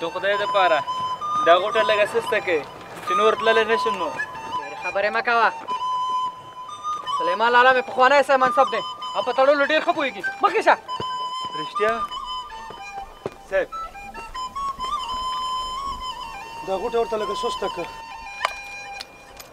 د خدای د پاره دا غوټه لګه سسته کې چې نور تللی نشم نو خبرې مه کوه سلیمان لالا مې پخوانی سه منصب دی او په تړلو ډېر ښه پوهېږي مخکې شه رښتیا صاحب دا غوټه ورته لګه سسته که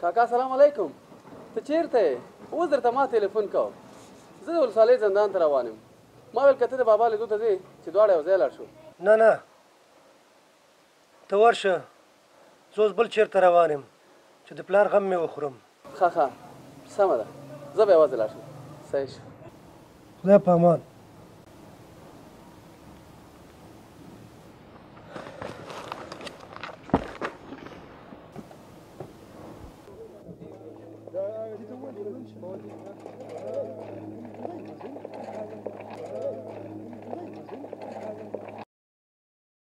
کاکا سلام علیکم ته چیرته یې اوس درته ما تلیفون کوم زه د ولسوالۍ زندان ته روان یم ما ویل که ته د بابا لیدو ته ځې چې دواړه یو ځای لاړ شو نه نه ته ورشه زه اوس بل چېرته روان یم چې د پلار غم مې وخورم. ښه ښه سمه ده زه به یوازې لاړ شم. صحیح شه. خدای په امان.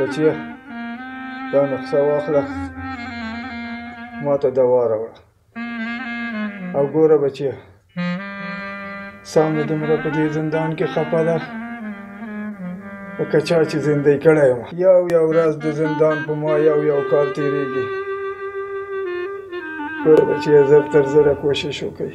بچیه دا نقشه واخله ما ته دوا راوړه او ګوره بچیه سا مې دومره په دې زندان کې خپه ده لکه چا چې زندۍ کړی یم یو یو ورځ د زندان په ما یو یو کال تېرېږي ګوره بچیه زر تر زره کوشش وکړئ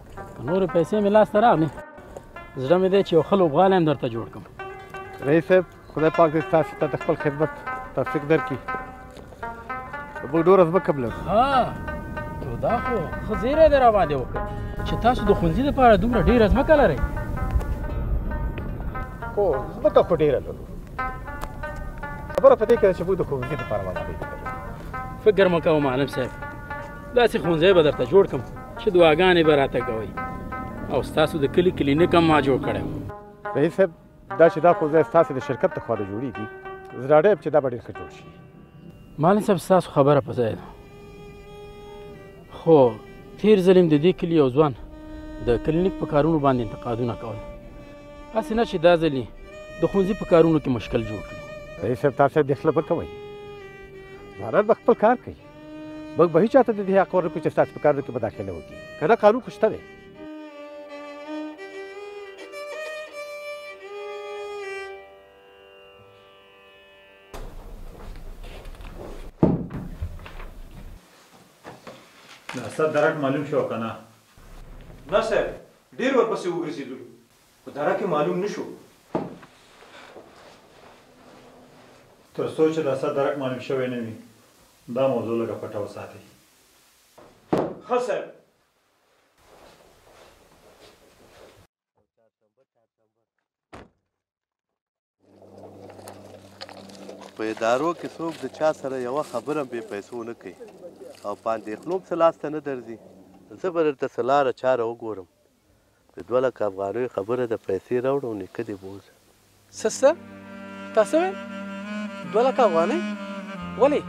په نورې پیسې مې لاس ته راغلي زړه مې دی چې یو ښه لوبغالی هم درته جوړ کړم رئیس صاحب خدای پاک دې تاسو ته د خپل خدمت توفیق درکړي موږ ډوره ځمکه هم لرو ها نو دا خو ښه زیری دی راباندې وکړه چې تاسو د ښوونځي لپاره دومره ډېره ځمکه لرئ خو ځمکه خو ډېره لرو خبره په دې کې ده چې موږ د ښوونځي لپاره ودانۍ فکر مه کوه معلم صاحب داسې ښوونځی به درته جوړ کړم چې دعاګانې به راته کوئ او ستاسو د کلي کلینیک هم ما جوړ کړی و رئیس صاحب دا چې دا ښوونځی ستاسو د شرکت له خوا د جوړېږي زه ډاډه یم چې دا به ډېر ښه جوړ شي معلم صاحب ستاسو خبره په ځای ده خو تیر ځل د دې کلي یو ځوان د کلینیک په کارونو باندې انتقادونه کول هسې نه چې دا ځل د ښوونځي په کارونو کې مشکل جوړ کړي رئیس صاحب تاسو د خپل کوئ ضرر به خپل کار کوي موږ به هیچا ته د دې حق ورنکړو چې ستاسو په کارونو کې مداخله وکړي که نه قانون خو شته دی د اسد درک معلوم شو که نه؟ نه صاحب ډېر ورپسې وګرځېدلو په دره کې معلوم نه شو. تر څو چې د اسد درک معلوم شوی نه وي، دا موضوع لږه پټه وساتئ. ښه صاحب. په ادارو کې څوک د چا سره یوه خبره بې پیسو نه کوي او په اندېښنو پسې لاسته نه درځي زه به درته څه لاره چاره وګورم د دوه لکه افغانیو خبره ده پیسې راوړه او نیکه دې بوځه څه څه تا څه ویل دوه لکه افغانۍ ولې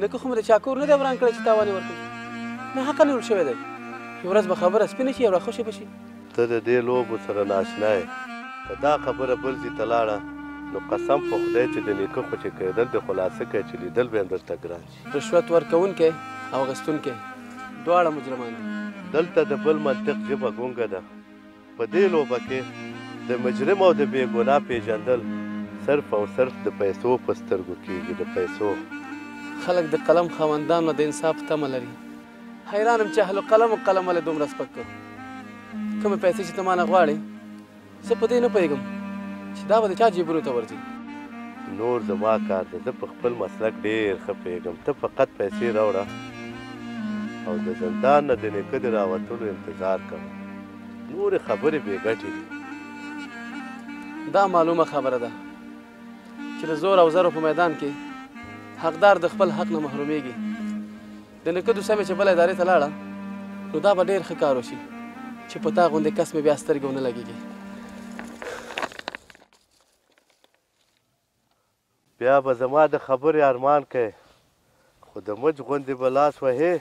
نیکه خو مې د چا کور نه دی وران کړی چې تاوان یې ورکړم ناحقه نیول شوی دی یوه ورځ به خبره سپینه شي او راخوشې به شي ته د دې لوبو سره ناشنا یې که دا خبره بل ځي ته لاړه نو قسم په خدای چې د نیکه خو چې کیدل دې خلاصه کړه چې لیدل به یې هم درته ګران شي. رشوت ورکونکی او اغستونکی دواړه مجرمان دي. دلته د بل منطق ژبه ګونګه ده. په دې لوبه کې د مجرم او د بې ګناه پېژندل صرف او صرف د پیسو په سترګو کېږي، د پیسو. خلک د قلم خاوندان و د انصاف تمه لري. حیرانم چې اهل قلم قلم ولې دومره سپک کړ کومې پیسې چې ته مانه غواړې زه په دې نه پوهېږم چې دا به د چا جیبونو ته ورځي نور زما کار دی زه په خپل مسلک ډېر ښه پوهېږم ته فقط پیسې راوړه او د زندان نه د نیکه د راوتلو انتظار کوه نورې خبرې بې ګټې دي دا معلومه خبره ده چې د زور او زرو په میدان کې حقدار د خپل حق نه محرومیږي د نیکه دوسه مې چې بله ادارې ته لاړه نو دا به ډېر ښه کار وشي چې په تا غوندې کس مې بیا سترګې ونه لګېږي بیا به زما د خبرې ارمان کوې خو د مچ غوندې به لاس وهې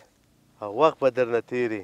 او وخت به درنه تېري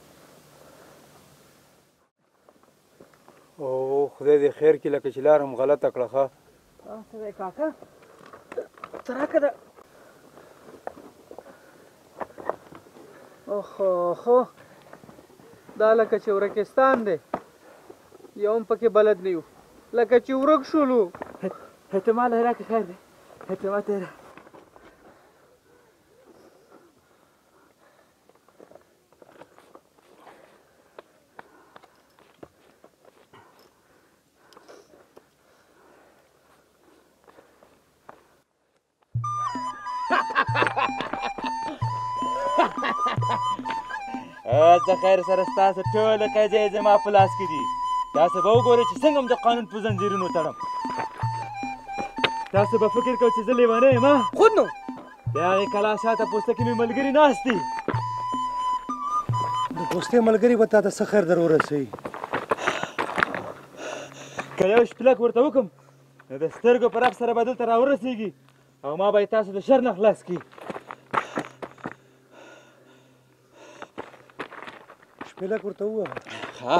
او خدای دې خیر کې لکه چې لار هم غلطه کړه ښه ته دی کاکا ته راکه ده اوخو خو دا لکه چې ورکستان دی یو هم پکې بلد نه یو لکه چې ورک شولو احتمال راکه خیر دی احتمال ته اوس د خیر سره ستاسو ټول قضیې زما په لاس کې دي تاسو به وګورئ چې څنګه د قانون په زنجیرونو تړم تاسو به فکر کوئ چې زه لیونی یم خود نو د هغې کلا شاته پوسته کې مې ملګري ناست دي د پوستې ملګري به تا ته څه خیر در ورسوي که یو شپلک ورته وکړم نو د سترګو په رپ سره به دلته راورسېږي او ما به یې تاسو د شر نه خلاص کړي شپلک ورته ووهه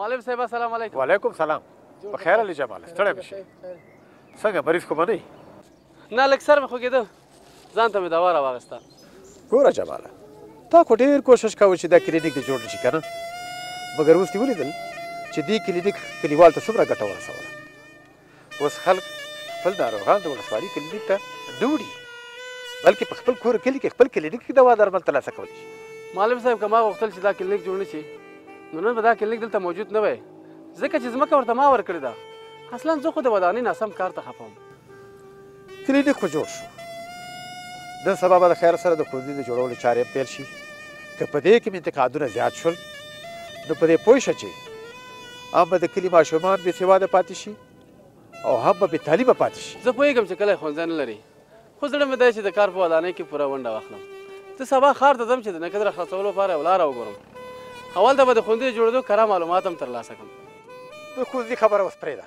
معلم صاحب السلام علیکم وعلیکم سلام په خیر علي جمال ستړی مې شي څنګه مریض خو به نه نه لږ سر مې خوږېده ځان ته مې دوا راواغېسته ګوره جماله تا خو ډېر کوشش کوه چې دا کلینیک دې جوړ شي که نه مګر اوس دې ولیدل چې دې کلینیک کلیوال ته څومره ګټه ورسوله اوس خلک خپل ناروغان د ولسوالي کلینیک ته نه وړي بلکې په خپل کور کلي کې خپل کلینیک کې دوا درمل ترلاسه کولی شي معلم صاحب که ما غوښتل چې دا کلینیک جوړ نه شي نو نن به دا کلینیک دلته موجود نه وای ځکه چې ځمکه ورته ما ورکړې ده اصلا زه خو د ودانۍ ناسم کار ته خفه وم کلینیک خو جوړ شو، نن سبا به له خیره سره د ښوونځي د جوړولو چارې هم پیل شي، که په دې کې هم انتقادونه زیات شول، نو په دې پوه شه چې هم به د کلي ماشومان بې سواده پاتې شي او هم به بې تعلیمه پاتې شي. زه پوهېږم چې کلی ښوونځی نه لري، خو زړه مې دی چې د کار په ودانۍ کې پوره ونډه واخلم. زه سبا ښار ته ځم چې د نقد را خلاصولو لپاره یوه لاره وګورم، هلته به د ښوونځي د جوړېدو کره معلومات هم ترلاسه کړم. د ښوونځي خبره اوس پرېږده،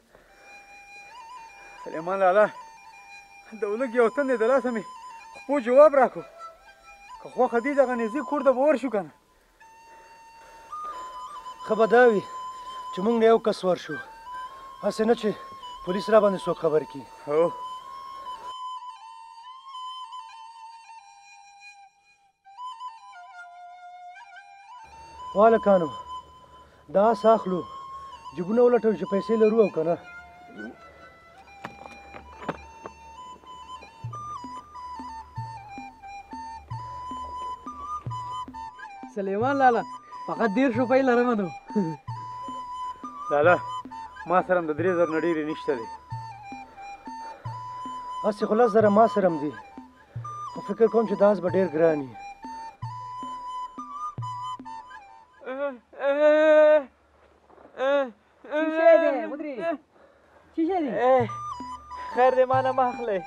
سلیمان لالا د ولږ یو تن دی د لاسه مې خپو جواب راکړو که خوښه دي دغه نږدې کور ته به ورشو که نه ښه به دا وي چې موږ یو کس ورشو هسې نه چې پولیس را باندې څوک خبر کړي هو والکانو دا اس اخلو جیبونه ولټو چې پیسې لرو او کنه سلیمان لالا فقط دیر شو پیل لرم نو لالا ما سره د درې زر نه ډېرې نشته دی هسې خو لس زره ما سره هم دي خو فکر کوم چې داس به ډیر ګران وي خیر دې ما نه مخلې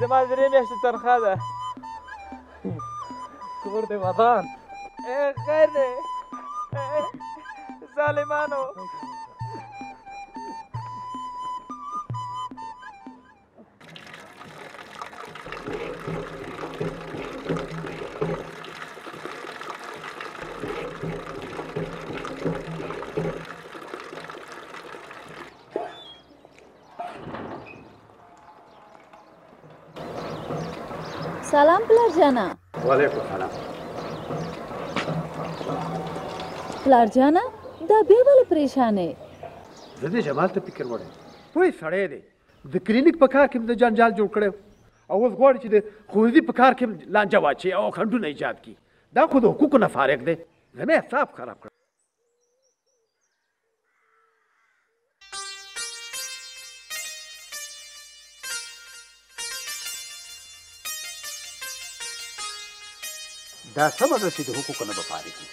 زما درې میاشتې تنخواه ده کور دې ودان خیر دې ظالمانو سلام پلار جانا وعلیکم سلام پلار جانا دا بیا ولې پریشانې زه دې جمال ته فکر وړم وای سړی دی د کلینیک په کار کې د جنجال جوړ کړی او اوس غواړي چې د ښوونځي په کار کې لانجه واچي او خنډونه ایجاد کړي دا خو د حقوقو نه فارغ دی زما اعصاب خراب کړ دا سمه ده چې د حقوقو نه به فارغ وي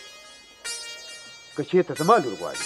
که چېرته زما لور غواړي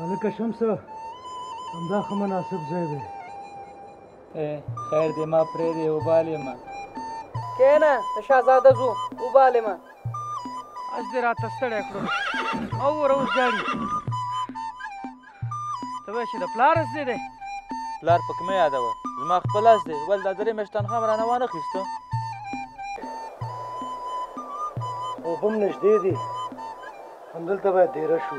هلکه شمسه همدا ښه مناسب ځای دی خیر دې ما پرې دی وبالې ما کېنه د شهزاده ځو وبالې ما اج دې راته ستړی کړو او ور اوس جاړي ته وایې چې د پلار اس دی دی پلار پکې مه یادوه زما خپل اس دی ول دا درې میاشت تنخوا مې رانه وانه خیسته اوبه هم نږدې دي همدلته باید دیره شو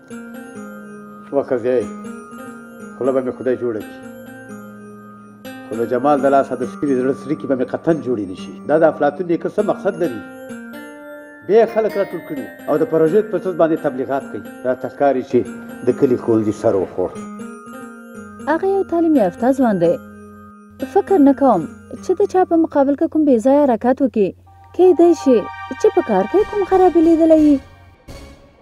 وکه زه خوله به مې خدای جوړه کړي خو د جمال د لاسه د سپي زړه څړیکې به مې قطن جوړې نه شي دا د افلاطون نیکه څه مقصد لري بیا خلک راټول کړي او د پروژې په څه باندې تبلیغات کوي راته ښکاري چې د کلي ښوونځي سر وخوړ هغه یو تعلیم یافته ځوان دی فکر نه کوم چې د چا په مقابل کې کوم بې ځایه حرکت وکړي کیدای شي چې په کار کې کوم خرابې لیدلی وي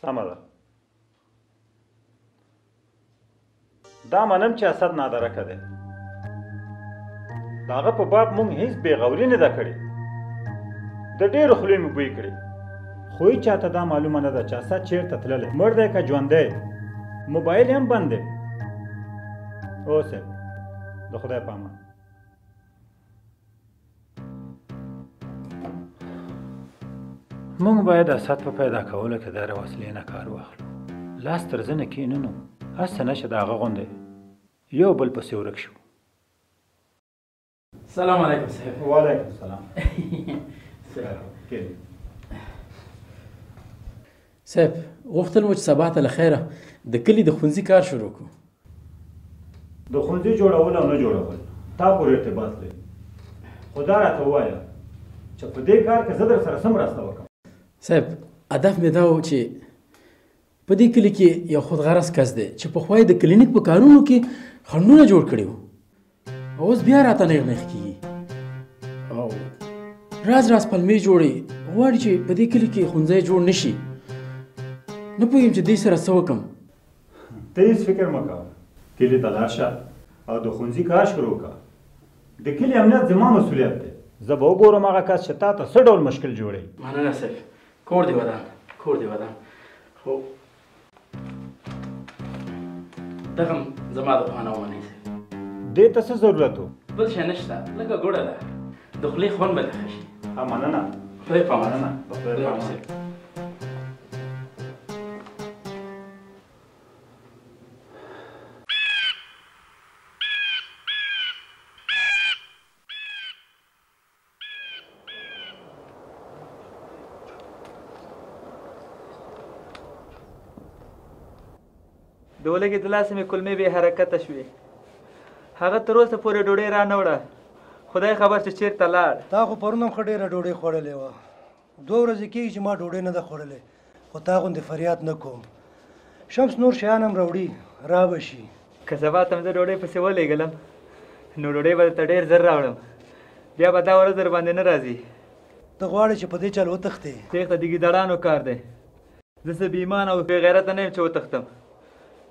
سمه ده دا منم چې اسد نادرکه دی د هغه په باب مونږ هیڅ بې غوري نه ده کړې د ډېرو خولې مې بوی کړې خو یې چاته دا معلومه نه ده چې اسد چیرته تللی مړ دی که ژوندی موبایل هم بند دی اوسه د خدای په امان مونږ باید اسد په پیدا کولو کې دغه وسلې نه کار واخلو لاس تر زنه کې نه نو اس نه شه داغه غوندې یو بل پسې ورک شو سلام علیکم صاحب وعلیکم السلام سلام صاحب غوښتل مو چې سبا ته له خیره د کلي د ښونځي کار شروع کړو. د ښونځي جوړول او نه جوړول تا پورې ارتباط لري خو دا راته ووایه چې په دې کار کې زه درسره څه مرسته وکړم. صاحب هدف مې دا و چې په دې کلي کې یو خودغرض کس دی چې پخوا یې د کلینیک په کارونو کې خنډونه جوړ کړي وو اوس بیا راته نیغ نیغ کیږي او راز راز پلمې جوړې غواړي چې په دې کلي کې ښوونځی جوړ نشي نه پوهېږم چې دوی سره څه وکړم ته هېڅ فکر مه کوه کلي ته لاړ شه او د ښوونځي کار شروع کړه د کلي امنیت زما مسؤلیت دی زه به وګورم هغه کس چې تا ته څه ډول مشکل جوړوي مننه صاحب کور دې ودان کور دې ودان خو دغه زما د پانه ومني دې ته څه ضرورت و بل شي نشته لکه ګوړه ده د خولې خون به ته شي ها مننه خدای په مننه خدای په مننه د ولګې د لاسه مې کلمې بې حرکته شوې هغه تر اوسه پورې ډوډۍ را نه وړه خدای خبر چې چیرته لاړ تا خو پرونم ښه ډېره ډوډۍ خوړلې وه دوه ورځې کېږي چې ما ډوډۍ نه ده خوړلې خو تا غوندې فریاد نه کوم شمس نور شیان هم راوړي را به شي که سبا ته هم زه ډوډۍ پسې ولېږلم نو ډوډۍ به درته ډېر زر راوړم بیا به دا ورځ در باندې نه راځي ته غواړې چې په دې چل وتښتې تېښته د ګیدړانو کار دی زه څه بې ایمانه او بې غیرته نه یم چې وتښتم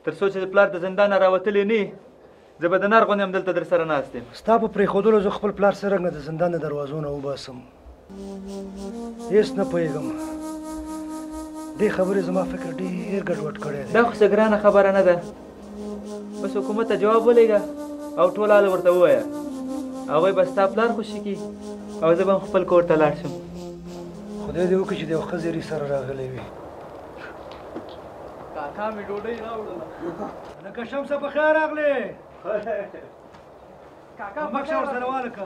تر څو چې د پلار د زندانه راوتلې نه زه به د نار غوندې همدلته در سره ناست یم ستا په پرېښودلو زه خپل پلار څرنګه د زندان د دروازو نه وباسم هېڅ نه پوهېږم دې خبرې زما فکر ډېر ګډوډ کړی دی دا خو څه ګرانه خبره نه ده بس حکومت ته جواب ولېږه او ټول حال ورته ووایه هغوی به ستا پلار خوشي کړي او زه به هم خپل کور ته لاړ شم خدای دې وکړي چې د یو ښه زیري سره راغلی وي کاکا مې ډوډۍ راوړله لکه شمسه په خیر راغلې کاکا بخشه ورسره والکه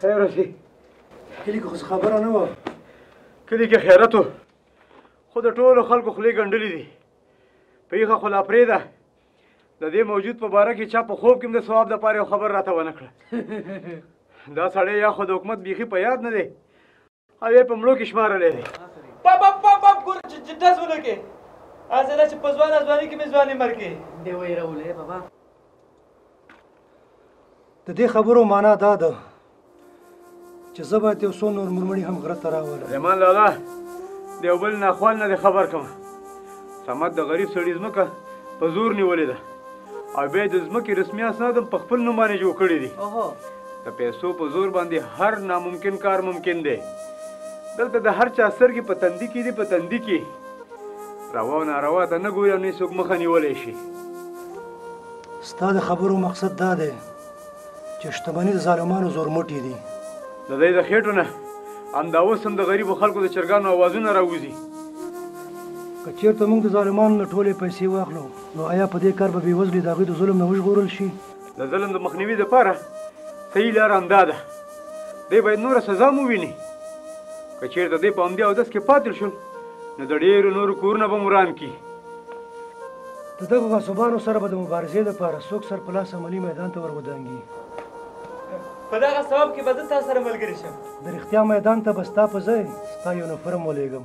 خیر دی کلی کې خو خبره نه وه کلی کې خیرت و خو د ټولو خلکو خولې ګنډلې دي پېښه خو لا پرېږده د دې موجود په باره کې چا په خوب کې هم د ثواب دپاره یو خبر راته ونه کړه دا سړی یا خو د حکومت بیخي په یاد نه دی او یې په مړو کې شمارلی دی پاپ پاپ پاپ پاپ ګور چې چې ټس ونه کې هسې دا چې په ځوانه ځواني کې مې ځواني مر کې دی ویرولې بابا د دې خبرو معنا دا ده چې زه باید یو څو نور مرمړي هم غره ته راولم زمان لالا د یو بل ناخوال نه خبر کوم صمد د غریب سړي ځمکه په زور نیولې ده او بیا د ځمکې رسمي اسناد هم په خپل نوم باندې جوړ کړي دي د پیسو په زور باندې هر ناممکن کار ممکن دی دلته د هر چا سترګې په تندي کې دي په تندي کې روا او ناروا ته نه ګوري او نه څوک مخه نیولی شي ستا د خبرو مقصد دا دی چې شتمني د ظالمانو زورمټي دي د دې د خېټو نه همدا اوس هم د غریبو خلکو د چرګانو اوازونه راوځي که چېرته موږ د ظالمانو نه ټولې پیسې واخلو نو ایا په دې کار به بې وزلي د هغوی د ظلم نه وژغورل شي؟ د ظلم د مخنیوي لپاره صحیح لار همدا ده دی باید نوره سزا مو ویني که چیرته دی په همدې اودس کې پاتې شول نو د ډیرو نورو کورونه به مو وران کړي د دغو غصبانو سره به د مبارزې لپاره څوک سر په لاس عملي میدان ته ورودانګي په دغه ثواب کې به زه ستا سره ملګری شم د رښتیا میدان ته به ستا په ځای ستا یونیفورم ولېږم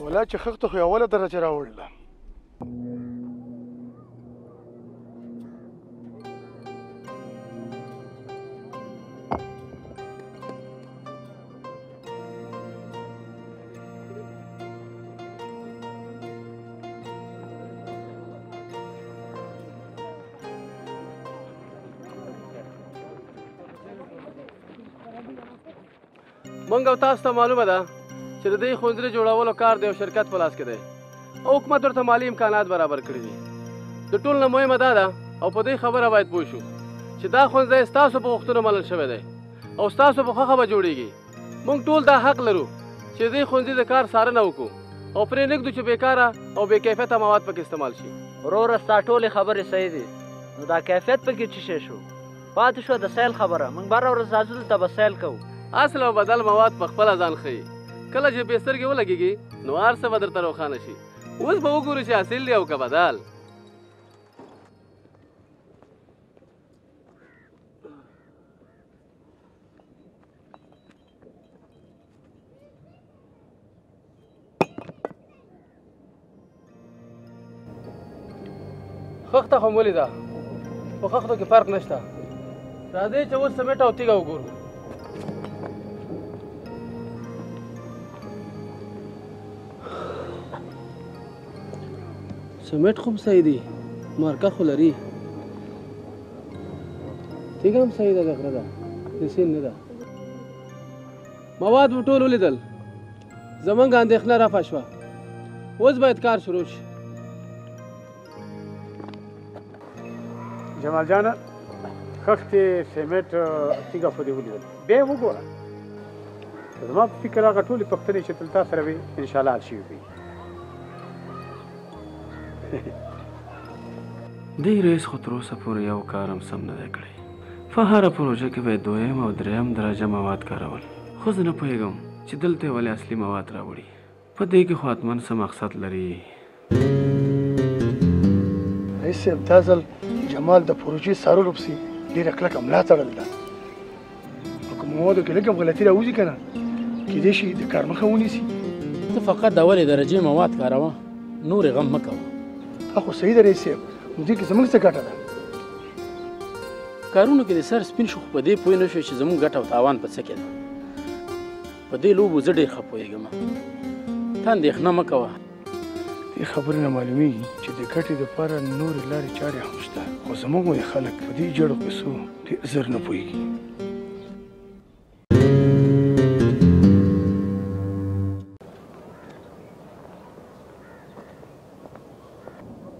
ولا چې خخته خو اوله درجه راوړله مونږ او تاسو ته معلومه ده چې د دې ښوونځي جوړولو کار د یو شرکت په لاس کې دی او حکومت ورته مالی امکانات برابر کړي دي د ټول نه مهمه دا ده او په دې خبره باید پوه شو چې دا ښوونځی ستاسو په غوښتنو منل شوی دی او ستاسو په خوښه به جوړیږي مونږ ټول دا حق لرو چې دې ښوونځي د کار څارنه وکړو او پرې نږدو چې بیکاره او بې کیفیته مواد پکې استعمال شي وروره ستا ټولې خبرې صحیح دي نو دا کیفیت پکې څه شی شو پاتې شوه د سیل خبره موږ به هره ورځ راځو دلته به سیل کوو. اصل او بدل مواد په خپله ځان ښيي. کله چې پرې سترګې ولګېږي نو هر څه به درته روښانه شي. اوس به وګورو چې اصل دی او که بدل. خخته خو مولې ده په خختو کې فرق نشته راځئ چې اوس سمټ او تیګه وګورو سمټ خو صحیح دی مارکه خو لري تیګه هم صحیح ده د غره ده د سیند نه ده مواد مو ټول ولیدل زمونږ اندېښنه رفع شوه اوس باید کار شروع شي جمال جانه خښتې سیمټ تیګه خو دې ولیدل بیا یې وګوره زما په فکر هغه ټولې پوښتنې چې تل تا سره وي انشاءالله حل شوي وي دی رئیس خو تر اوسه پورې یو کار هم سم نه دی کړی په هره پروژه کې به یې دویم او دریم درجه مواد کارول خو زه نه پوهېږم چې دلته یې ولې اصلي مواد راوړي په دې کې خو حتما څه مقصد لري رئیس صاحب دا ځل جمال د پروژې څارلو پسې ډېره کلکه ملا تړلې ده په کوم موادو کې لږه غلطي راوځي که نه کېدای شي د کار مخه ونیسي ته فقط د اولې درجې مواد کاروه نورې غم مه کوه دا خو صحیح ده رئیس صاحب نو دې کې زموږ څه ګټه ده کارونو کې د سر سپین شو خو په دې پوه نه شو چې زموږ ګټه او تاوان په څه کې ده په دې لوبو زه ډېر ښه پوهېږم ته اندېښنه مه کوه دې خبرې نه معلومیږي چې د ګټې لپاره نورې لارې چارې هم شته خو زموږ غوندې خلک په دې جړو پیسو ډېر زر نه پوهېږي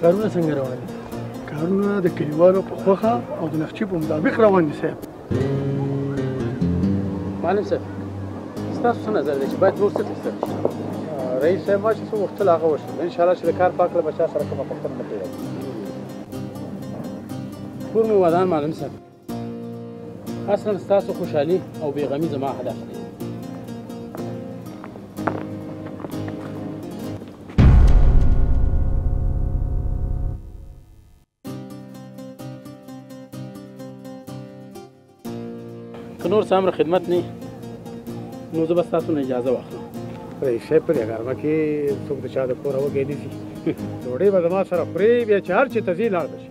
کارونه څنګه روان دي کارونه د کلیوالو په خوخه او د نقشې په مطابق روان دي صاحب معلم صاحب ستاسو څه نظر دی چې باید نور څه ترسره شي رئیس صاحب ما چې څه غوښتل هغه وشول ان شاء الله چې د کار په هکله به چا سره کومه پوښتنه نه پیدا کېږي کور مو ودان معلم صاحب اصلا ستاسو خوشحالي او بیغمي زما هدف دی که نور څه امر خدمت نه نو زه به ستاسو نه اجازه واخلم پرې شی پرې غرمه کې څوک د چا د کوره وږی نیسي ډوډۍ به زما سره خورې بیا چې هر چې ته ځې لاړ به شي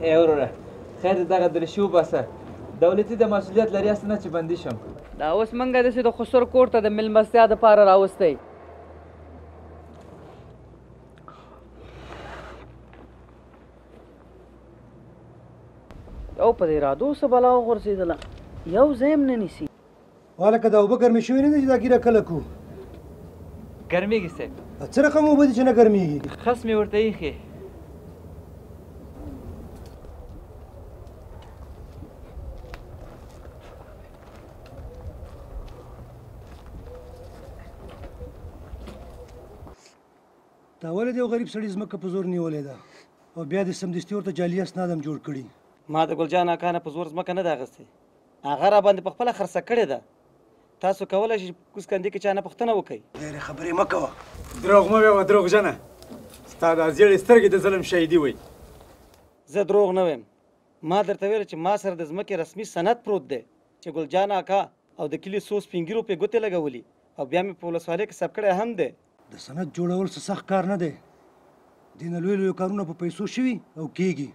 ای وروره خیر دغه درشي وباسه دولتي د مسؤلیت لري هسې نه چې بندي شم دا اوس موږ داسې د خسر کور ته د میلمستیا دپاره راوستی او په دې رادو څه بلا وغورځېدله یو ځای هم نه نیسي والا که دا اوبه ګرمې شوې نه دي چې دا ګیره کله کو ګرمېږي صاحب څه رقم اوبه دي چې نه ګرمېږي خس مې ورته ایښې تا ولې د یو غریب سړي ځمکه په زور نیولې ده او بیا دې سمدستي ورته جعلي اسناد هم جوړ کړي ما د ګلجان اکا نه په زور ځمکه نه ده اخیستې هغه راباندې په خپله خرڅه کړې ده تاسو کولای شئ په کوز کندې کې چا نه پوښتنه وکړئ ډېرې خبرې مه کوه دروغ مه وایه دروغجنه ستا دا زیړې سترګې د ظلم شهیدي وایي زه دروغ نه وایم ما درته ویل چې ما سره د ځمکې رسمي سند پروت دی چې ګل جان اکا او د کلي څو سپین ګیرو پې ګوتې لګولي او بیا مې په ولسوالۍ کې ثبت کړی هم دی د سند جوړول څه سخت کار نه دی دې نه لوی لوی کارونه په پیسو شوي او کیږي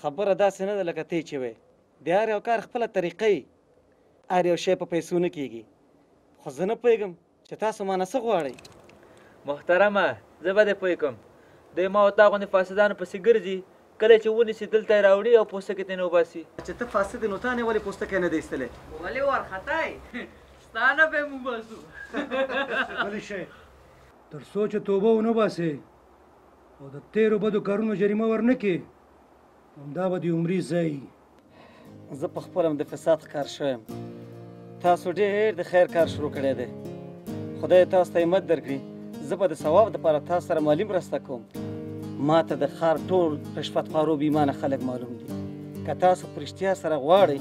خبره داسې نه ده لکه ته چې وې د هر یو کار خپله طریقه یی هر یو شی په پیسو نه کیږی خو زه نه پوهیږم چه تاسو مانه څه غواړی. محترمه زه به دی پوه کړم دوی ما او تا غوندی فاسدانو پسی ګرځی کله چه ونیسی دلته یی راوړی او پوستکی ترنه اوباسی. چه ته فاسد یی نو تا نه ولی پوستکی نه دی ایستلی. ولی وارخطا یی ستا نه به اوباسو. غلی شی تر څو چه توبه ونه باسی او د تیرو بدو کارونو جریمه ورنه کړی. همدا به د عمري ځای وي زه په خپل هم د فساد ښکار شوم تاسو ډېر د خیر کار شروع کړی دی خدای تاسو ته همت درکړي زه به د ثواب لپاره تاسو سره مالي مرسته کوم ما ته د ښار ټول رشوتخوارو بیمانه خلک معلوم دي که تاسو په رښتیا سره غواړئ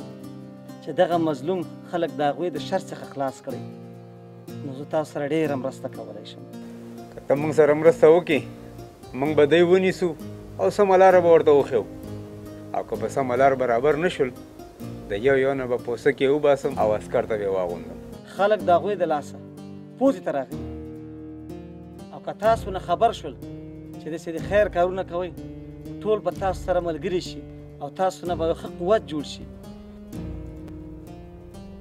چې دغه مظلوم خلک د هغوی د شر څخه خلاص کړئ نو زه تاسو سره ډېره مرسته کولی شم که ته موږ سره مرسته وکړې موږ به دی ونیسو او سمه لاره به ورته وښیو او که په سمه لار برابر نه شول د یو یو نه به پوسکې وباسم او عسکر ته به واغوندم خلک د هغوی د لاسه پوزې ته راغلي او که تاسو نه خبر شول چې داسې د خیر کارونه کوئ ټول به تاسو سره ملګري شي او تاسو نه به یو ښه قوت جوړ شي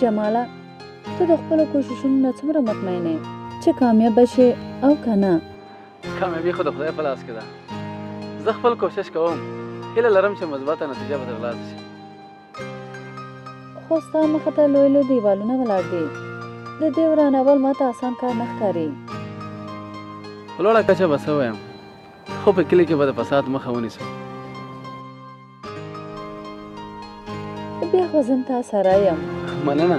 جماله ته د خپل کوششونو نه څومره مطمئنه یې چې کامیاب شې او کنه کامیابی خو د خدای په لاس کې ده زه خپل کوشش کوم هیله لرم چې مثبته نتیجه به ترلاسه شي خو ستا مخ ته لوی لوی دیوالونه ولاړ دي د دې ورانول ما ته اسان کار نه ښکاري په لوړه کچه به څه وایم خو په کلي کې به د فساد مخه ونیسم بیا خو زه تا سره یم مننه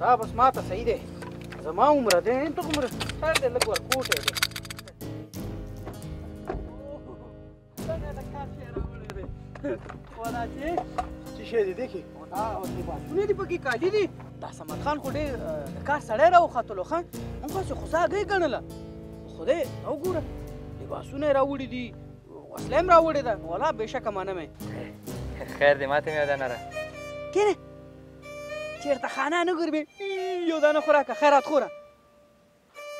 دا بس ما ته صحیح دی زما عمره دی ته عمره سر دی لږ ورکوټ دی ولا چې چې شي دي دي کې دا او دې باسونه دي پکې کالي دي دا سمر خان خو ډېر د کار سړی راوختلو خان موږ خو خوسا غي ګڼله خو دی دا وګوره لباسونه یې راوړي دي وسله یې هم راوړې ده والا بېشکه منم یې خیر دی ماته مې یو دانه را کینه چېرته خانه نه ګرمې یو دانه خو راکړه خیرات خوره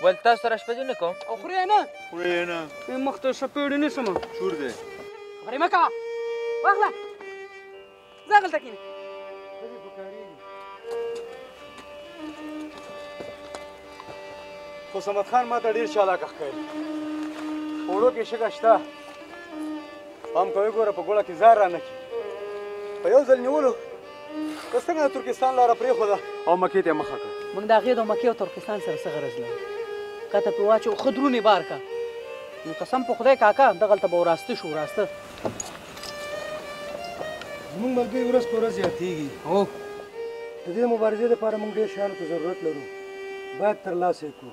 ول تاسو سره شپه نه کوم او خورې نه خورې نه مخ ته شپېړې نه سم چور دی خبرې مه کوه واخله ځه غلته کینه ښځې پکارېږي خو صمد خان ما ته ډېر چالاکه ښکاري اوړو کې شګه شته پام کوئ ګوره په ګوړه کې ځار رانه کړي په یو ځل نیولو ته څنګه د ترکستان لاره پرېښوده او مکې ته یې مخه کړه موږ د هغې د مکې او ترکستان سره څه غرض لرو کته پې واچو ښه درونې بار کا نو قسم په خدای کاکا دغلته به وراسته شو وراسته زموږ ملګري ورځ په ورځ زیاتېږي هو د دې مبارزې لپاره موږ ډېر شیانو ته ضرورت لرو باید ترلاسه یې کړو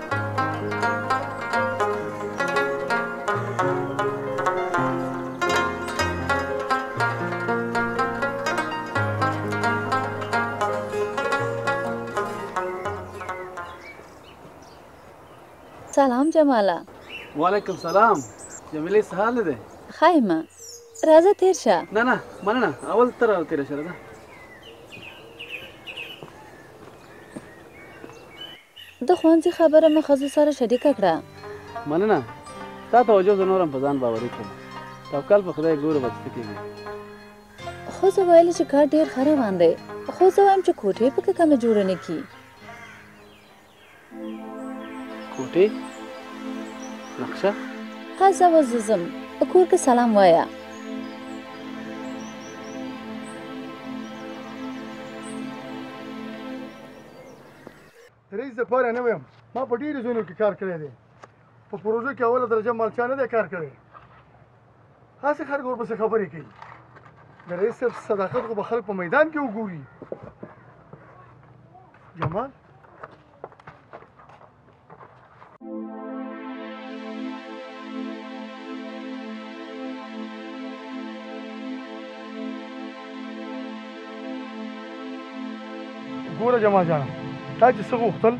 سلام جماله وعلیکم سلام جمیلې څه حال دی ښه یم راځه تېر شه نه نه مننه اول ته را تېره شه راځه د ښوونځي خبره مې ښځو سره شریکه کړه. مننه ستا توجه زه نور هم په ځان باوري کړم توکل په خدای ګورو به څه کېږي. ښځو ویل چې کار ډېر ښه روان دی خو زه وایم چې کوټې پکې کمې جوړې نه کړي. کوټې نقشه ها زه اوس زه ځم کور کې سلام وایه. رئیس د پاره نه ویم ما په ډیرو ځایونو کې کار کړی دی په پروژو کې اوله درجه مال چا نه دی کار کړی هسې خلک ورپسې خبرې کوي د رئیس صاحب صداقت خو به خلک په میدان کې وګوري جمال ګوره جمال جان تا چې څه غوښتل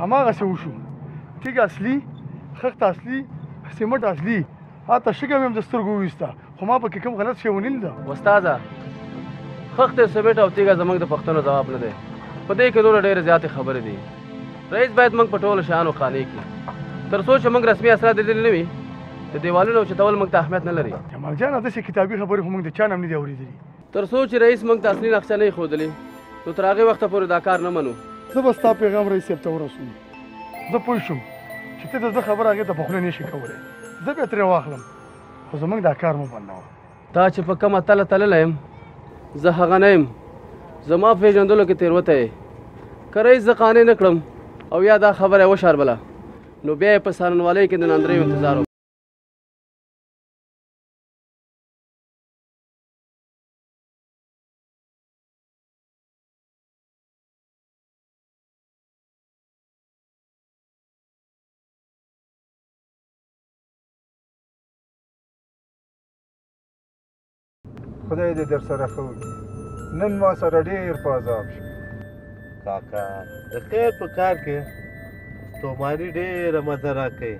هماغه څه وشو تیږه اصلي خښته اصلي سیمټ اصلي ها ته شګه مې هم د سترګو وویسته خو ما پکې کوم غلط شی ونه لیده استاده خښتې سبېټ او تیږه زموږ د پښتنو ځواب نه دی په دې کې نور ډېرې زیاتې خبرې دي رئیس باید موږ په ټولو شیانو قانع کړي تر څو چې موږ رسمي اسناد لیدلي نه وي د دیوالونو اوچتول موږ ته اهمیت نه لري جمال جانه داسې کتابي خبرې خو موږ د چا نه هم نه دي اورېدلي تر څو چې رئیس موږ ته اصلي نقشه نه ښودلې نو تر هغه وخته پورې دا کار نه منو زه به ستا پیغام رئیس صاحب ته ورسوم زه پوه شوم چې ته د زه خبره هغې ته په خوله نشي کولی زه به ترې واخلم خو زموږ دا کار مو بندوه دا چې په کومه تله تللی یم زه هغه نه یم زما پېژندلو کې تېروته یې که رئیس زه قانع نه کړم او یا دا خبره وشاربله نو بیا یې په سالنوالۍ کې د ناندریو انتظار خدای دې در سره ښه وکړي نن ما سره ډېر په عذاب شو کاکا د خیر په کار کې توماري ډېره مزه راکوي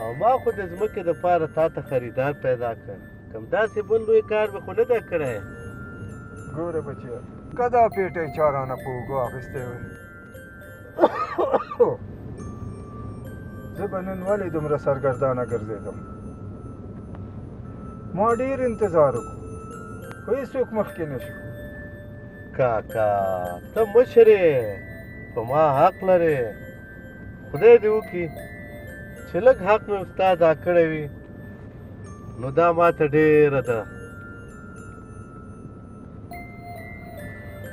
او ما خو د ځمکې دپاره تا ته خریدار پیدا کړ کم داسې بل لوی کار به خو نه دا کړی ګوره بچیه که دا پیټی چا رانه په اوږو اخیستی وای زه به نن ولې دومره سرګردانه ګرځېدم ما ډېر انتظار وکړو خو هېڅوک مخکې نه شو کاکا ته مشر یې په ما حق لرې خدای دې وکړي چې لږ حق مې استاد دا کړی وي نو دا ماته ډېره ده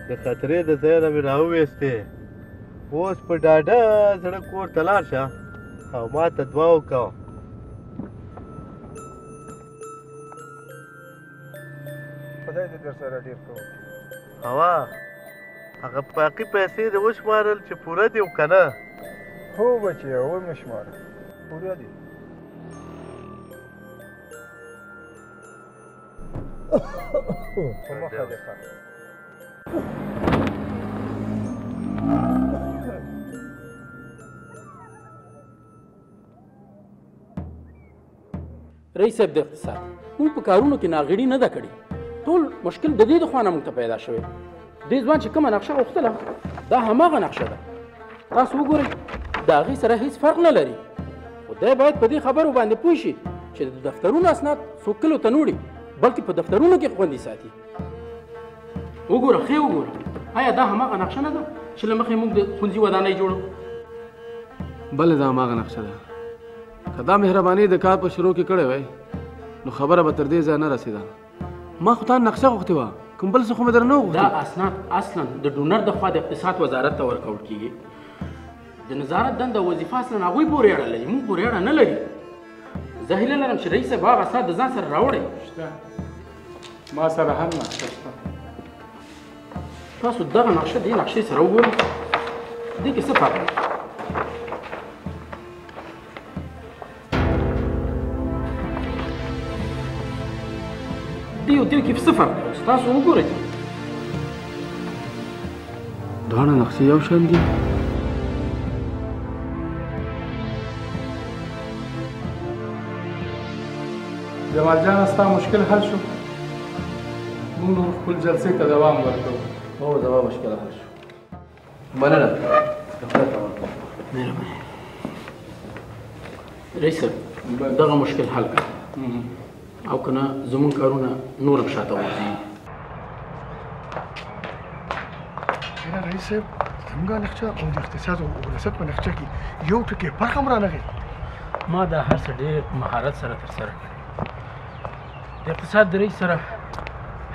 د خطرې د ځای نه مې راوویستې اوس په ډاډه زړه کور ته لاړ شه او ما ته دعا وکړه خدای دې در سره ډېر ښه وکړي هوا هغه باقي پیسې دې وشمارل چې پوره دي او که نه هو بچیه ومې شماره پوره دي په مخه دې ښه رئیس صاحب د اقتصاد موږ په کارونو کې ناغړي نه ده کړې ټول مشکل د دې د خوانه موږ ته پیدا شوی دې ځوان چې کومه نقشه غوښتله دا هماغه نقشه ده تاسو وګورئ د هغې سره هیڅ فرق نه لري خو دی باید په دې خبرو باندې پوه شي چې د دفترونو اسناد څوک کلو ته نوړي بلکې په دفترونو کې خوندي ساتي وګوره ښې وګوره آیا دا هماغه نقشه نه ده چې له مخې موږ د ښوونځي ودانۍ جوړو بله دا هماغه نقشه ده که دا مهرباني د کار په شروع کې کړې وای نو خبره به تر دې ځای نه رسېده ما خو تا نقشه غوښتې وه کوم بل څه خو مې درنه وغوښتي دا اسناد اصلا د ډونر د خوا د اقتصاد وزارت ته ورکول کیږي د نظارت دنده وظیفه اصلا هغوی پورې اړه لري موږ پورې اړه نه لري زه هیله لرم چې رئیس صاحب هغه اسناد د ځان سره راوړی شته ما سره هم نقشه شته تاسو دغه نقشه دې نقشې سره وګورئ دې کې څه فرق دی دیو دیو کې صفر تاسو وګورئ دواړه نقشې یو شان دي جمال جان ستا مشکل حل شو موږ خپل جلسې ته دوام ورکړو هو زما مشکل حل شو مننه رئیس دغه مشکل حل کړ او کنه زمون کارونه نور هم شاته وځي نه رئیس صاحب زموږ نقشه او د اقتصاد او ریاست په نقشه کې یو ټکی فرق هم رانغی ما دا هر څه ډېر مهارت سره ترسره کړي د اقتصاد د رئیس سره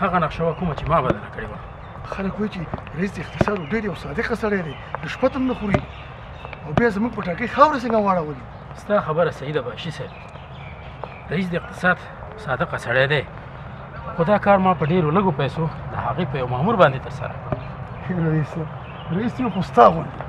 هغه نقشه وه کومه چې ما بدله کړې وه خلک وایي چې رئیس د اقتصاد ډېر یو صادقه سړی دی رشوت هم نه خوري او بیا زموږ په ټاکۍ خاوره څنګه واړولي ستا خبره صحیح ده باشي صاحب رئیس د اقتصاد صادقه سړی دی خو دا کار ما په ډېرو لږو پیسو د هغې په یو مامور باندې ترسره کړ رئیس رئیس یو خو ستا غوندې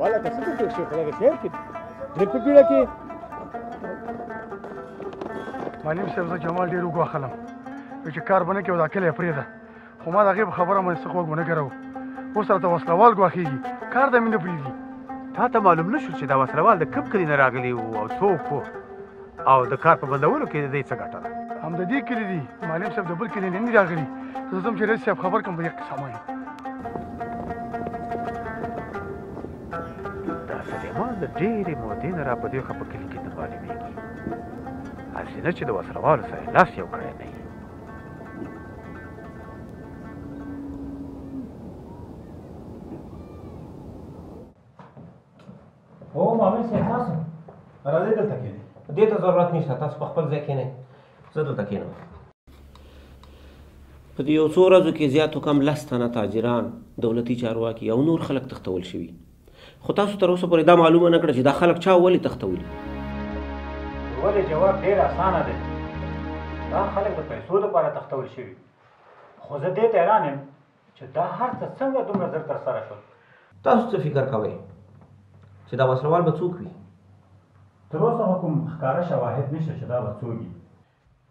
والا که څه څه شي خدای دې خیر کړي ډېر په پیړه کې معلم صاحب زه جمال ډېر وګواخلم چې کار بنه کې ودا کله پرېده خو ما دغه خبره مې څه خوګ نه کراو اوس راته وسلوال ګواخیږي کار د مینه پریږي تا ته معلوم نشو چې دا وسلوال د کوم کلی نه راغلی او څوک وو او د کار په بدلولو کې د دې څه ګټه ده هم د دې کلی دی معلم صاحب د بل کلی نه راغلی زه ځم چې رئیس صاحب خبر کوم په دې قصه مې دا سلیمان د ډېرې مودې نه را په دې خپه کلی کې نه معلومېږي هسې نه چې د وسلوالو سره لاس یو کړی نه هو مامل صاحب تاسو راځئ دلته کېنئ دې ته ضرورت نشته تاسو په خپل ځای کېنئ زه دلته کېنم په دې یو څو ورځو کې زیات کم لس تنه تاجران دولتي چارواکي او نور خلک تښتول شوي خو تاسو تر اوسه پورې دا معلومه نه کړه چې دا خلک چا ولې تښتولي ولې جواب ډېر اسانه دی دا خلک د پیسو لپاره تښتول شوي خو زه دې ته حیران یم چې دا هر څه څنګه دومره زر ترسره شول؟ تاسو څه فکر کوئ چې دا وسلوال به څوک وي؟ تر اوسه خو کوم ښکاره شواهد نشته چې دا به څوک وي.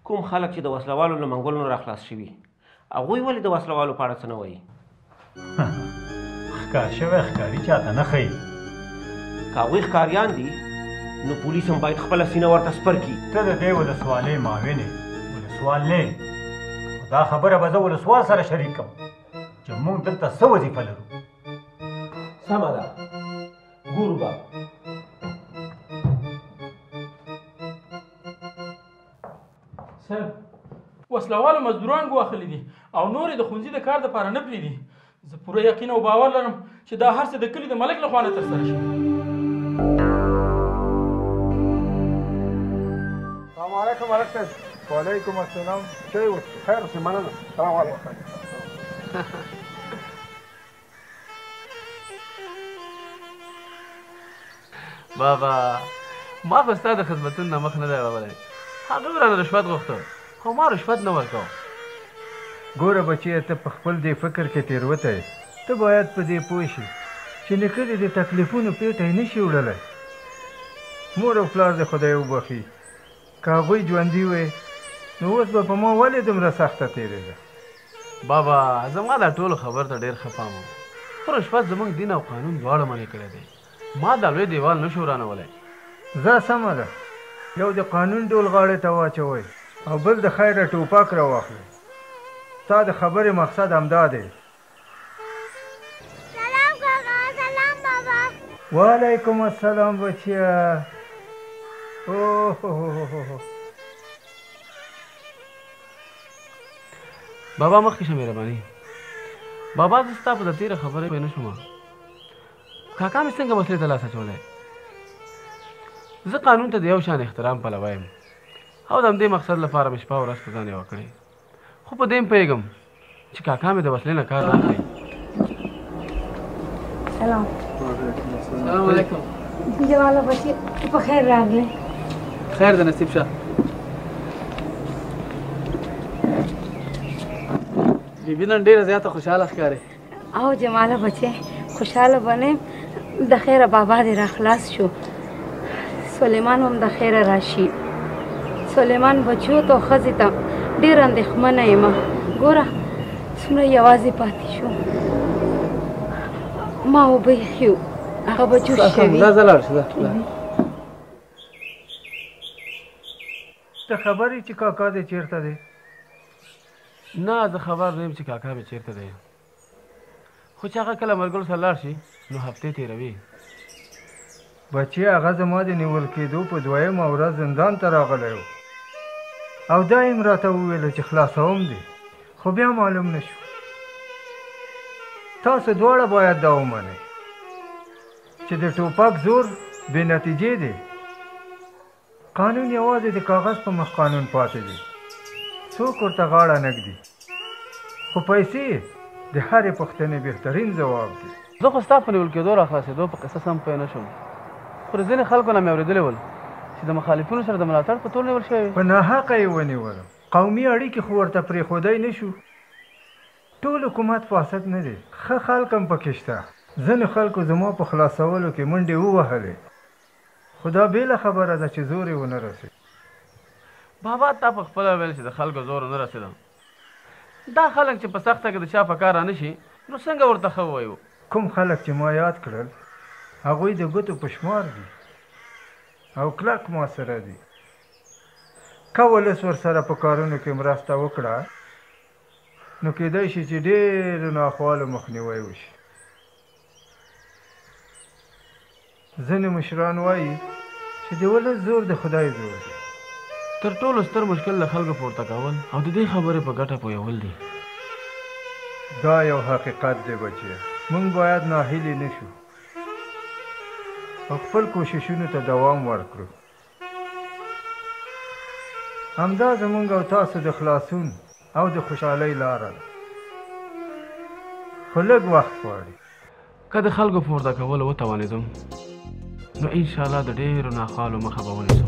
کوم خلک چې د وسلوالو له منګولو را خلاص شوي هغوی ولې د وسلوالو په اړه څه نه وایي؟ ښکار شوی ښکاري چاته نه ښیي. که هغوی ښکاریان دي نو پولیس هم باید خپله سینه ورته سپر کړي ته د دې ولسوالۍ معاون یې ولسوال نه خو دا خبره به زه ولسوال سره شریک کړم چې موږ دلته څه وظیفه لرو سمه ده ګورو به صاحب وسلهوالو مزدوران ګواښلي دي او نور یې د ښوونځي د کار دپاره نه پرېږدي زه پوره یقین او باور لرم چې دا هر څه د کلي د ملک له خوا نه ترسره شوي سلام علیکم ملک صاحب وعلیکم السلام چای اوس خیر اوسې مننه سلام علیکم بابا ما خو ستا د خدمتونو نه مخ نه دی اړولی هغه رانه رشوت غوښته خو ما رشوت نه ورکاوه ګوره بچیه ته په خپل دې فکر کې تېروتی یې ته باید په دې پوه شې چې نیکه دې د تکلیفونو پېټی نه شي وړلی مور او پلار دې خدای وبخښي که هغوی ژوندي وی نو اوس به په ما ولې دومره سخته تېرېده بابا زما دا ټولو خبر ته ډېر ښه پام و خو رشوت زموږ دین او قانون دواړه منې کړی دی ما دا لوی دېوال نه شو ورانولی. ځه سمه ده، یو د قانون ډول غاړې ته واچوئ او بل د خیره ټوپک راواخلئ. ستا د خبرې مقصد همدا دی. سلام کاکا، سلام بابا. وعلیکم السلام بچیه. اوهوهوهوه. بابا مخکې شه مهرباني. بابا زه ستا په دا تېره خبره پوه نه شوم. کاکا مې څنګه وسلې ته لاس اچولی زه قانون ته د یو شان احترام پلوی یم او د همدې مقصد لپاره مې شپه ورځ په ځان یوه کړې خو په دې پوهېږم چې کاکا مې د وسلې نه کار نه اخلي سلام سلام علیکم دیواله بچي په خیر راغلی خیر د نصیب شه بیبي نن ډېره زیاته خوشحاله ښکاري او جماله بچې خوشاله بنې د خیره بابا دې را خلاص شو سلیمان هم د خیره راشي سلیمان بچو ته ښځې ته ډېر اندېښمنه یم ګوره څومره یوازې پاتې شو ما اوبه ایښي هغه بچو شوي ته خبر یی چی کاکا دی چیرته دی؟ نه زه خبر نه یم چی کاکا می چیرته دی خو چی هغه کله مرګلو سره لاړ شي نو هفته تیروي بچی هغه زما د نیول کېدو په دویمه ورځ زندان ته راغلی و او دا یې راته وویل چې خلاصوم دی خو بیا معلوم نه شو تاسو دواړه باید دا ومنئ چې د ټوپک زور بې نتیجې دی قانون یوازې د کاغذ په مخ قانون پاتې دی څوک ورته غاړه نه ږدي خو پیسې د هرې پوښتنې بهترین ځواب دی زه خو ستا په نیول کېدو را خلاصېدو په قصه سم پوه نه شوم خو د ځینې خلکو نه مې اورېدلي ول چې د مخالفینو سره د ملاتړ په تور نیول شوی په ناحقه یې ونیولم قومي اړیکې خو ورته پرېښودای نه شو ټول حکومت فاسد نه دی ښه خلک هم پکې شته ځینو خلکو زما په خلاصولو کې منډې ووهلې خو دا بېله خبره ده چې زور یې ونه رسېد. بابا تا په خپله ویل چې د خلکو زور ونه رسېدم. دا خلک چې په سخته کې د چا په کار را نه شي، نو څنګه ورته ښه ووایو؟ کوم خلک چې ما یاد کړل، هغوی د ګوتو په شمار دي او کلک ما سره دي. که ولس ورسره په کارونو کې مرسته وکړه، نو کېدای شي چې ډېرو ناخوالو مخنیوی وشي. ځینې مشران وايي چې د ولس زور د خدای زور دی. تر ټولو ستر مشکل له خلکو پورته کول او د دې خبرې په ګټه پویول دي. دا یو حقیقت دی بچیه، موږ باید ناهیلي نه شو او خپل کوششونو ته دوام ورکړو. همدا زمونږ او تاسو د خلاصون او د خوشحالۍ لاره ده، خو لږ وخت غواړي. که د خلکو په پورته کولو وتوانېدم، نو ان شاء الله د ډېرو ناخوالو مخه به ونیسم.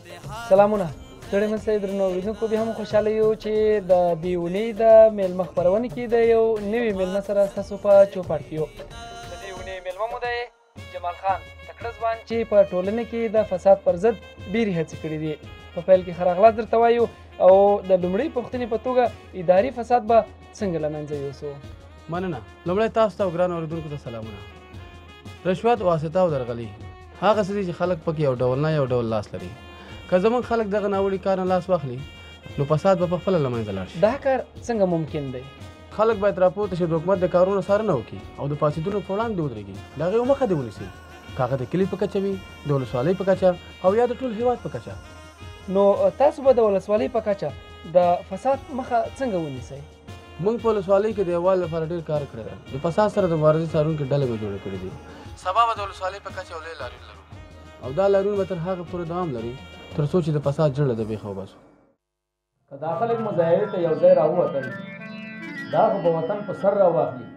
سلامونه تړمن سي درنو ویدونکو به هم خوشاله یو چې د دیونی د میلمه خبرونه کې د یو نوی میلمه سره تاسو په چوپړ کیو د دیونی میلمه مو دی جمال خان تکړه ځوان چې په ټولنه کې د فساد پر ضد ډېری هڅې کړې دي په پیل کې خراغلا درته وایو او د لومړۍ پوښتنې په توګه اداري فساد به څنګه لمنځه یوسو مننه لومړی تاسو ته او ګران اوریدونکو ته سلامونه رشوت واسطه او درغلي هغه څه دي چې خلک پکې یو ډول نه یو ډول لاس لري که زمونږ خلک دغه ناوړي کار نه لاس واخلي نو فساد به پخپله له منځه لاړ شي دا کار څنګه ممکن دی خلک باید راپورته شي د حکومت د کارونو څارنه وکړي او د فاسدونو په وړاندې ودرېږي د هغې مخه دې ونیسي که هغه د کلي په کچه وي د ولسوالۍ په کچه او یا د ټول هیواد په کچه نو تاسو به د ولسوالۍ په کچه د فساد مخه څنګه ونیسئ موږ په ولسوالۍ کې د یووالي لپاره ډېر کار کړی دی. د فساد سره د مبارزې څارونکې ډلې به جوړې کړې دي. سبا به د ولسوالۍ په کچه یو لوی لاریون لرو او دا لاریون به تر هغه پورې دوام لري تر څو چې د فساد جرړه د بېخه وباسو. که دا خلک مظاهرې ته یو ځای راووتل، داغ به وطن په سر راواخلي،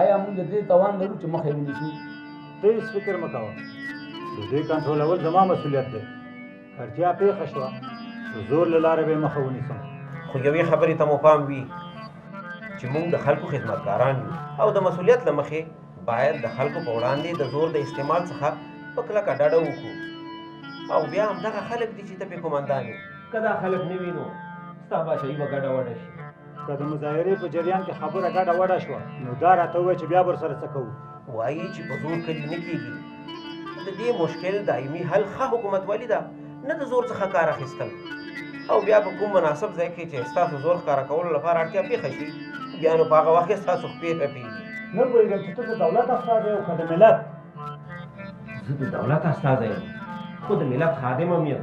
ایا موږ د دې توان لرو چې مخه یې ونیسو؟ ته هېڅ فکر مه کوه، د دوی کنټرولول زما مسوولیت دی. اړتیا پېښه شوه چې زور له لارې به یې مخه ونیسم خو یوې خبرې ته مو پام وي چې موږ د خلکو خدمتګاران یو او د مسولیت له مخې باید د خلکو په وړاندې د زور د استعمال څخه په کلکه ډډه وکړو او بیا همدغه خلک دي چې ته پې قومندان یې که دا خلک نه وي نو ستا بادشاهي به ګډوډه شي که د مظاهرې په جریان کې خبره ګډه وډه شوه نو دا راته ووایه چې بیا به ورسره څه کوو وایي چې په زور کلي نه کېږي د دې مشکل دایمي حل ښه حکومتولي ده نه د زور څخه کار اخیستل او بیا په کوم مناسب ځای کې چې ستاسو زور ښکاره کولو لپاره اړتیا پېښه شي بیا نو په هغه وخت کې ستاسو پښې رپېږي نه پوهېږم چې ته د دولت استازی یې او که د ملت زه د دولت استازی یم خو د ملت خادم هم یم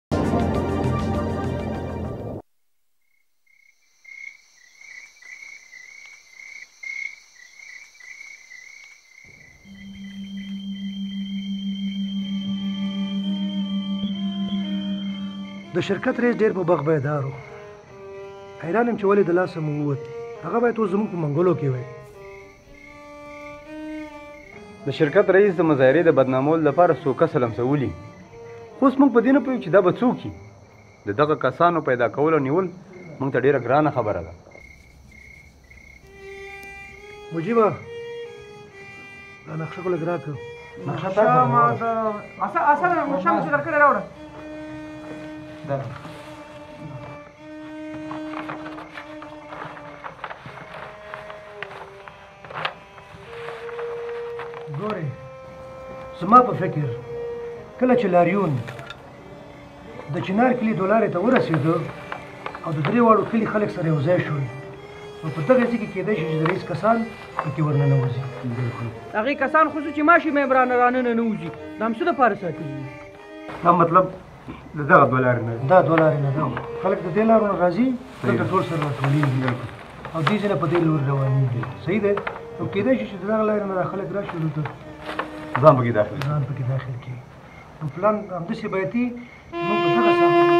د شرکت رئیس ډیر په بغ بیدار و حیران یم چې ولې د لاسه مو ووت هغه باید اوس زموږ په منګولو کې وای د شرکت رئیس د مظاهرې د بدنامولو لپاره څو کسه لمسولي اوس موږ په دې نه پوهېږو چې دا به څوک وي د دغه کسانو پیدا کول او نیول موږ ته ډېره ګرانه خبره ده مجیبه دا نقشه خو لږ راکړه نقشه تا کړه ما دا اصل اصل نقشه مې درکړې راوړه ګورې زما په فکر کله چې لاریون د چنار کلي دولارې ته ورسېده او د درې واړو کلي خلک سره یو ځای شول نو په دغه ځای کې کېدای شي چې د رئیس کسان پکې ورننه وځي هغې کسان خو چې ماشي مېمرانه راننه نه وځي دا هم څه دپاره ساتلي دا مطلب د دغه دوه لارې نه دا دوه لارې نه ده خلک د دې لارو نه راځي دلته ټول سره راټولېږي او دې ځای نه په دې لوري روانېږي صحیح دی نو کېدای شي چې د دغه لارې نه دا خلک راشي دلته ځان پکې داخل ځان پکې داخل کړي نو پلان همداسې باید وي موږ په دغه ساحه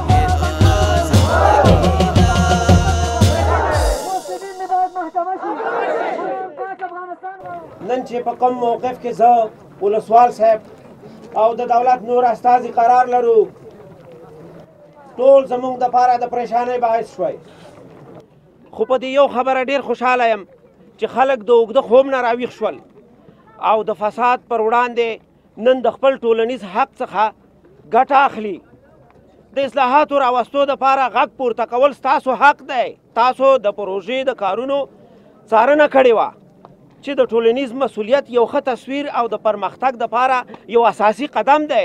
نن چې په کوم موقف کې زه ولسوال صاحب او د دولت نور استازي قرار لرو ټول زموږ د پاره د پریشانۍ باعث شوي خو په دې یو خبره ډیر خوشاله یم چې خلک د اوږده خوب نه راویښ شول او د فساد پر وړاندې نن د خپل ټولنیز حق څخه ګټه اخلي د اصلاحاتو راوستو لپاره غږ پورته کول ستاسو حق دی تاسو د پروژې د کارونو څارنه کړې وه چې د ټولنیز مسولیت یو ښه تصویر او د پرمختګ لپاره یو اساسي قدم دی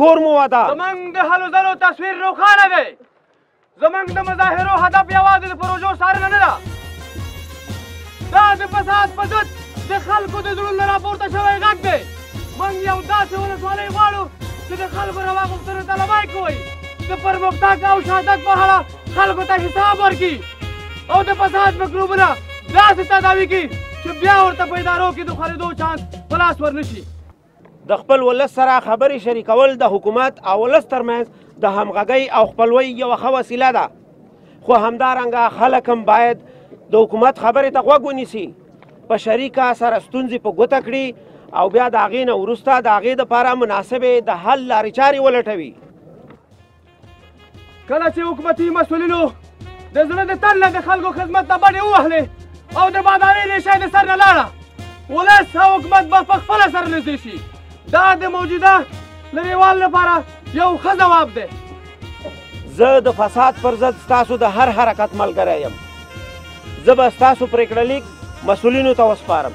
کور مو ودا زمونږ د هلو ځلو تصویر روښانه دی زمونږ د مظاهرو هدف یوازې د پروژو څارنه نه ده دا د فساد په ضد د خلکو د زړونو نه راپورته شوی غږ دی موږ یو داسې ولسوالۍ غواړو چې د خلکو روا غوښتنو ته لبیک ووایي د پرمختګ او شهادت په اړه خلکو ته حساب ورکړي او د فساد مکروبونه داسې تداوي کړي چې بیا ورته په ادارو کې د خریدو چانس په لاس ورنشي د خپل ولس سره خبرې شریکول د حکومت او ولس ترمنځ د همغږۍ او خپلوۍ یوه ښه وسیله ده خو همدارنګه خلک هم باید د حکومت خبرې ته غوږ ونیسي په شریکه سره ستونزې په ګوته کړي او بیا د هغې نه وروسته د هغې دپاره مناسبې د حل لارې چارې ولټوي کله چې حکومتي مسؤلینو د زړه د تل نه د خلکو خدمت ته بډې ووهلې او د بادارۍ ریشه د سر نه لاړه ولس او حکومت به په خپله سر نږدې شي دا د موجوده لرېوال لپاره یو ښه ځواب دی زه د فساد پر ضد ستاسو د هر حرکت ملګری یم زه به ستاسو پرېکړه لیک مسؤلینو ته وسپارم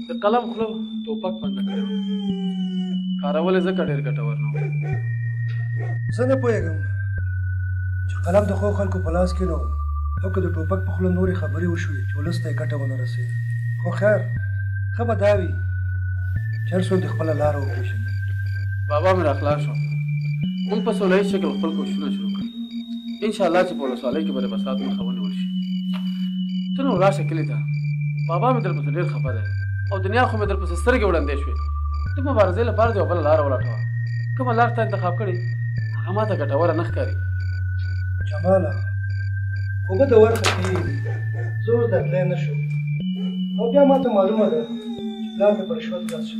د قلم خلو توپک بند کړو کارول زکه ډیر ګټور نو زه نه پوهیږم چې قلم د خو خلکو په لاس کې نو او که د ټوپک په خلو نورې خبرې وشوې چې ولس ته یې ګټه ونه رسي خو خیر ښه به دا وي چې هر څوک د خپله لاره وپېژني بابا مې راخلاص شو موږ په سوله ییز شکل خپل کوششونه شروع ان شاء الله چې په ولسوالۍ کې به د فساد مخه ونیول شي ته نو راشه کلي ته بابا مې درپسې ډېر خفه دی او دنیا خو مې درپسې سترګې وړندې شوې د مبارزې لپاره دې یوه بله لاره ولټوه کومه لار تا انتخاب کړې هغه ما ته ګټوره نه ښکاري جماله اوبه د ورخه تېرې دي زه اوس درتلی نه شم او بیا ما ته معلومه ده چې پلار مې په رشوت ګس شو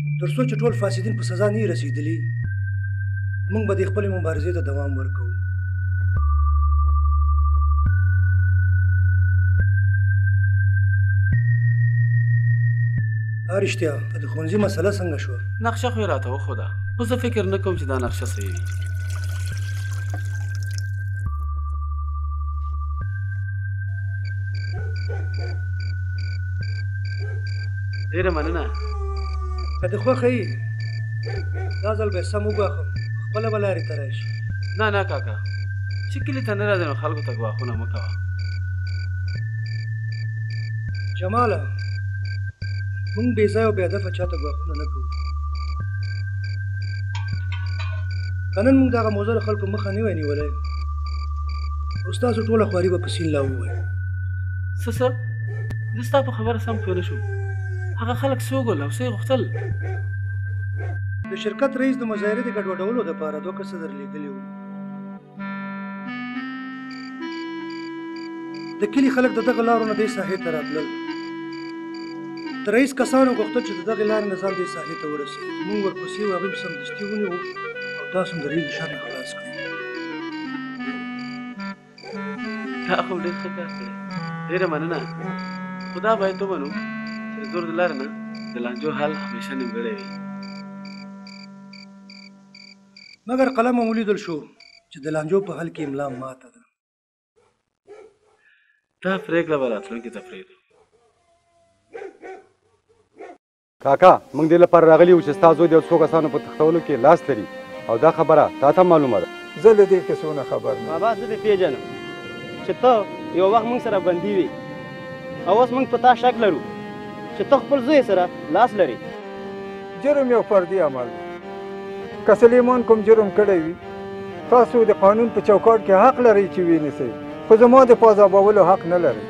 تر څو چې ټول فاسدین په سزا نه وي رسېدلي، موږ به دې خپلې مبارزې ته دوام ورکوو. ها رښتیا د ښوونځي مسله څنګه شوه نقشه خو یې راته وښوده خو زه فکر نه کوم چې دا نقشه صحیح وي ډېره مننه که دې خوښه یي دا ځل به سم وګواښم خپله به لارې ته راشي نه نه کاکا چې کلي ته نه راځې نو خلکو ته ګواښونه مه کوه جماله مونږ بې ځای او بې هدفه چاته ګواښونه نه کوو که نن مونږ دغه موضوع له خلکو مخه نه وای نیولی نو ستاسو ټوله خواري به په سین لا ووایي څه څه زه ستا په خبره سم پوه نه شوم هغه خلک څه وګل او څه غوښتل د شرکت رئیس د مظاهرې د ګډوډولو لپاره دوه کسه درلېږلي وو د کلی خلک د دغه لارو نه دې ساحې ته راتلل د رئیس کسانو غوښتل چې د دغې لارې نه ځان دې ساحې ته ورسوي موږ ورپسې و هغوی سمدستي ونیو او تاسو هم د رئیس د شر نه خلاص کړئ دا خو ډېر ښه کار کړی ډېره مننه خو دا باید ومنو چې د زور د لارې نه د لانجو حل همیشه نیمګړی وي مګر قلم هم ولیدل شو چې د لانجو په حل کې املا ماته ده دا پرېکړه به راتلونکي ته پرېږدو کاکا موږ دې لپاره راغلي یو چې ستا زوی د یو څو کسانو په تښتولو کې لاس لري او دا خبره تا ته معلومه ده زه له دې کیسو نه خبر نه بابا زه دې پیژنم چې ته یو وخت موږ سره بندي وي او اوس موږ په تا شک لرو چې ته خپل زوی سره لاس لري جرم یو فردي عمل دی که سلیمان کوم جرم کړی وي تاسو د قانون په چوکاټ کې حق لرئ چې ویې نیسئ خو زما د پازابولو حق نه لرئ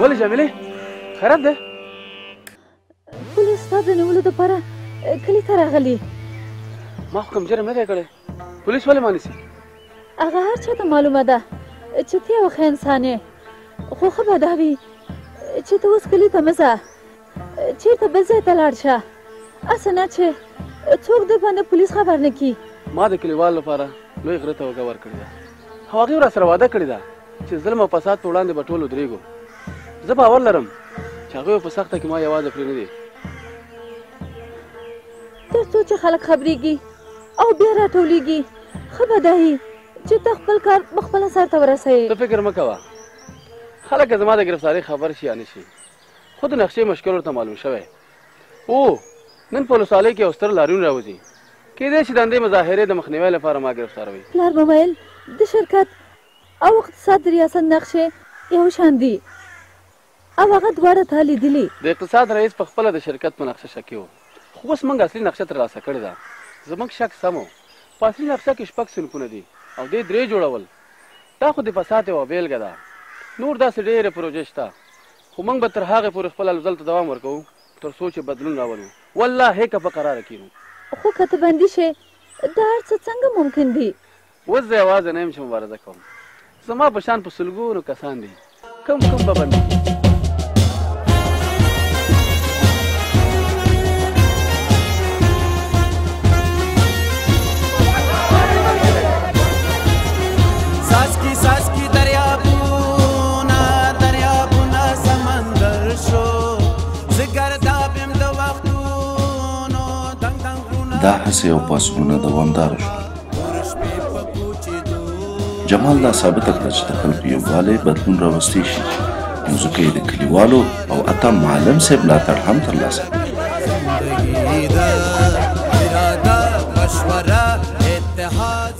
ولې جمیلې خیرت دی ولې ستا د نیولو دپاره کلي ته راغلي ما خو کوم جرم نه دی کړی پولیس ولې ما نیسي هغه هر چا ته معلومه ده چې ته یو ښه انسان یې خو ښه به دا وي چې ته اوس کلي ته مه ځه چیرته بل ځای ته لاړ شه اسه نه چې څوک د باندې پولیس خبر نه کی ما د کلیوال لپاره لوی غره ته وګور کړی دا او هغه را سره واده کړی دا چې ظلم او فساد په وړاندې به ټول درېږو زه باور لرم چې هغه په سخته کې ما یوازې پرې نه دی تر څو چې خلک خبرېږي او بیا راټولېږي ښه به دا وي چې ته خپل کار په خپله سرته ورسوې ته فکر مه کوه خلک زما د ګرفتارۍ خبر شي یا نه شي خو د نقشې مشکل ورته معلوم شوی و. نن په ولسوالۍ کې یو ستر لاریون راوځي. کېدای شي د همدې مظاهرې د مخنیوی لپاره ما ګرفتاروي. پلار به ویل د شرکت او اقتصاد د ریاست نقشې یو شان دي او هغه دواړه تا لیدلي. د اقتصاد رئیس په خپله د شرکت په نقشه شکي و. خو اوس موږ اصلي نقشه ترلاسه کړې ده. زموږ شک سم و. په اصلي نقشه کې شپږ صنفونه دي او دې درې جوړول. دا خو د فساد یوه بېلګه ده. نور داسې ډېرې پروژې شته. خو موږ به تر هغه پورې خپل هلو ځلو ته دوام ورکوو تر څو چې بدلون راولو والله که په قراره کینو. خو که ته بندي شې دا هر څه څنګه ممکن دي؟ اوس زه یوازې نه یم چې مبارزه کوم زما په شان په سلګونو کسان دي کوم کوم به بندي شي. دا هڅې او پاسونه دوامدار شو جمال دا ثابته کړه چې د خلکو یووالی بدلون راوستی شي نو ځکه یې د کلیوالو او عطا معلم صاحب ملاتړ هم ترلاسه کړ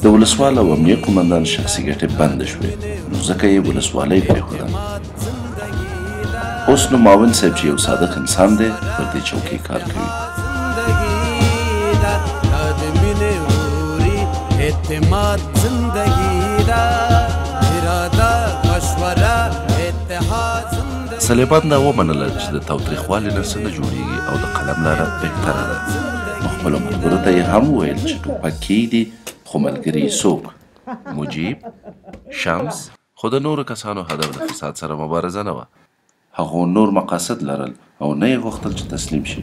د ولسوال او امنیه قومندان شخصي ګټې بندې شوې نو ځکه یې ولسوالۍ پرېښوده اوس نو معاون صاحب چې یو صادق انسان دی پر دې چوکۍ کار کوي اعتماد زندگی دا اراده مشوره اتحاد صلیبان دا ومنله چې د تاوتریخوالي نه څه نه جوړېږي او د قلم لاره بهتره ده نو خپلو ملګرو ته یې هم وویل چې ټوپک کېږدي خو ملګري یې څوک مجیب شمس خو د نورو کسانو هدف د فساد سره مبارزه نه وه هغو نور مقاصد لرل او نه یې غوښتل چې تسلیم شي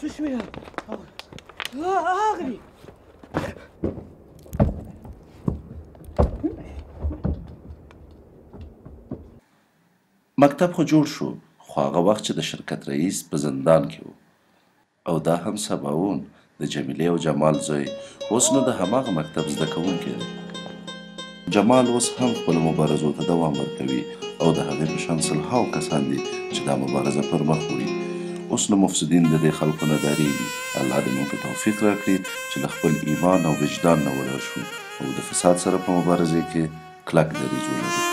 څه شوي ده اغلي مکتب خو جوړ شو خو هغه وخت چې د شرکت رئیس په زندان کې و او دا هم سباوون د جمیلې او جمال زوی اوس نو د هماغه مکتب زده کوونکی دی جمال اوس هم خپلو مبارزو ته دوام ورکوي او د هغې په شان سلهاو کسان دي چې دا مبارزه پر مخ وړي. اوس نو مفسدین د دې خلکو نه ډارېږي. الله دې موږ ته توفیق راکړي چې له خپل ایمان او وجدان نه ولاړ شو او د فساد سره په مبارزې کې کلک دریځ ولرو.